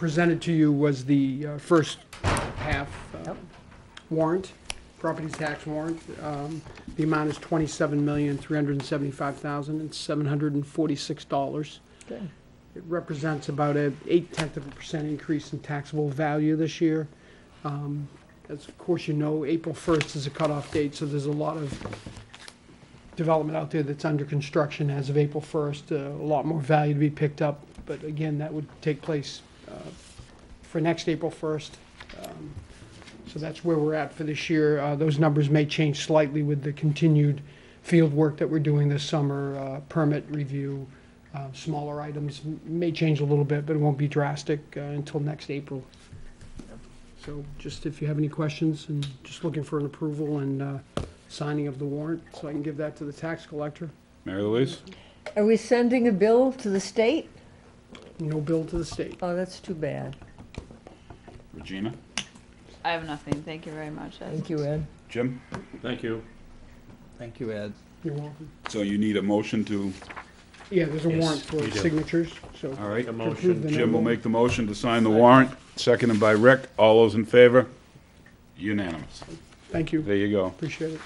presented to you was the uh, first half uh, warrant, property tax warrant. Um, The amount is twenty-seven million, three hundred and seventy-five thousand, and seven hundred and forty-six dollars. Good. It represents about a eight-tenth of a percent increase in taxable value this year. Um, As of course you know, April first is a cutoff date, so there's a lot of development out there that's under construction as of April first, a lot more value to be picked up. But again, that would take place uh, for next April first. So that's where we're at for this year. Uh, Those numbers may change slightly with the continued field work that we're doing this summer, uh, permit review, uh, smaller items m- may change a little bit, but it won't be drastic uh, until next April. So just if you have any questions, and just looking for an approval and uh, signing of the warrant, so I can give that to the tax collector. Mary Louise? Are we sending a bill to the state? No bill to the state. Oh, that's too bad. Regina? I have nothing. Thank you very much. Ed. Thank you, Ed. Jim? Thank you. Thank you, Ed. You're welcome. So you need a motion to, Yeah, there's a Yes, warrant for we do. signatures, so. all right. A to approve motion. Jim will make the motion to sign the warrant, seconded by Rick. All those in favor? Unanimous. Thank you, There you go. appreciate it.